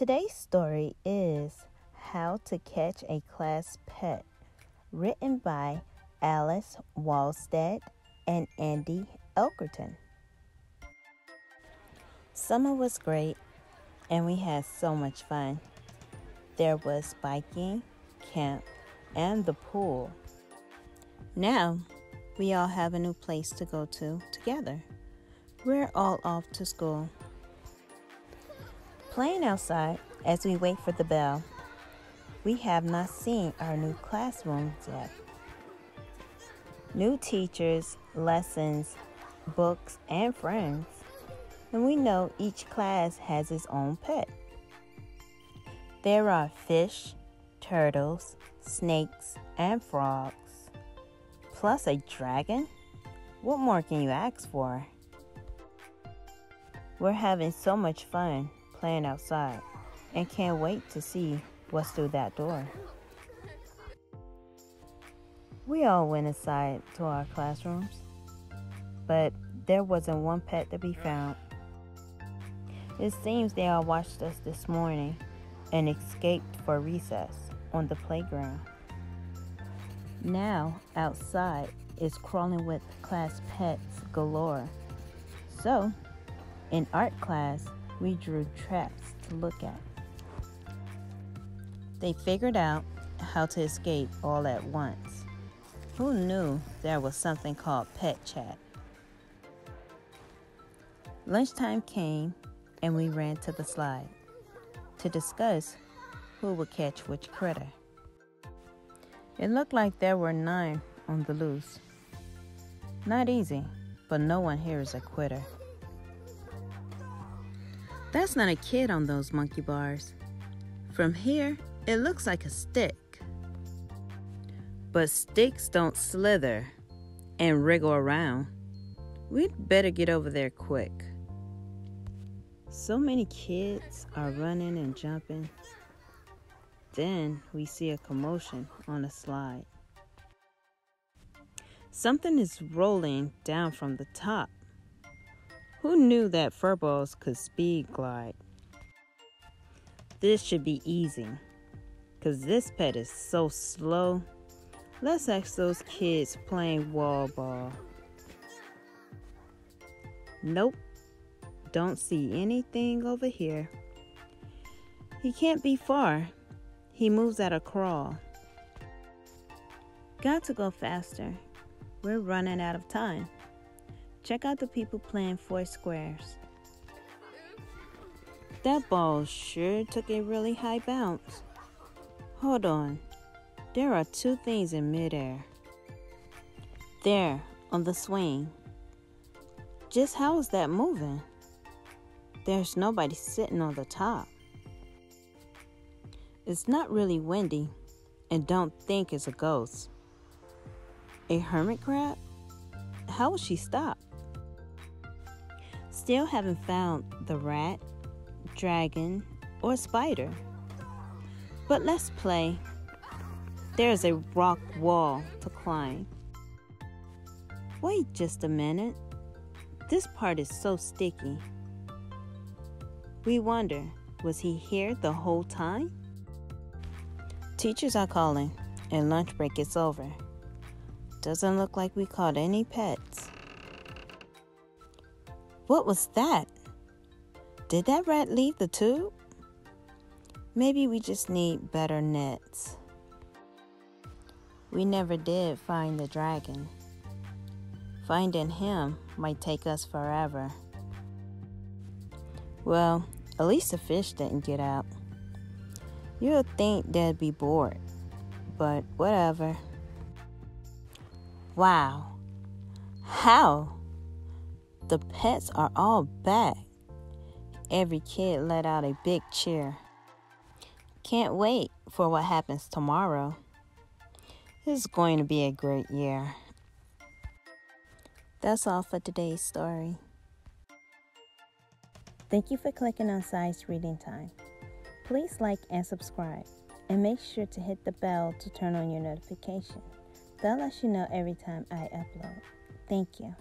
Today's story is How to Catch a Class Pet, written by Alice Walstead and Andy Elkerton. Summer was great and we had so much fun. There was biking, camp, and the pool. Now we all have a new place to go to together. We're all off to school. Playing outside as we wait for the bell, we have not seen our new classrooms yet. New teachers, lessons, books, and friends. And we know each class has its own pet. There are fish, turtles, snakes, and frogs. Plus a dragon? What more can you ask for? We're having so much fun playing outside and can't wait to see what's through that door. We all went inside to our classrooms, but there wasn't one pet to be found. It seems they all watched us this morning and escaped for recess on the playground. Now, outside is crawling with class pets galore. So, in art class, we drew traps to look at. They figured out how to escape all at once. Who knew there was something called pet chat? Lunchtime came and we ran to the slide to discuss who would catch which critter. It looked like there were nine on the loose. Not easy, but no one here is a quitter. That's not a kid on those monkey bars. From here, it looks like a stick. But sticks don't slither and wriggle around. We'd better get over there quick. So many kids are running and jumping. Then we see a commotion on a slide. Something is rolling down from the top. Who knew that furballs could speed glide? This should be easy, because this pet is so slow. Let's ask those kids playing wall ball. Nope, don't see anything over here. He can't be far. He moves at a crawl. Got to go faster. We're running out of time. Check out the people playing four squares. That ball sure took a really high bounce. Hold on. There are two things in midair. There, on the swing. Just how is that moving? There's nobody sitting on the top. It's not really windy, and don't think it's a ghost. A hermit crab? How will she stop? Still haven't found the rat, dragon, or spider. But let's play. There's a rock wall to climb. Wait just a minute. This part is so sticky. We wonder, was he here the whole time? Teachers are calling, and lunch break is over. Doesn't look like we caught any pets. What was that? Did that rat leave the tube? Maybe we just need better nets. We never did find the dragon. Finding him might take us forever. Well, at least the fish didn't get out. You'd think they'd be bored, but whatever. Wow. How? The pets are all back. Every kid let out a big cheer. Can't wait for what happens tomorrow. This is going to be a great year. That's all for today's story. Thank you for clicking on Science Reading Time. Please like and subscribe, and make sure to hit the bell to turn on your notification. That lets you know every time I upload. Thank you.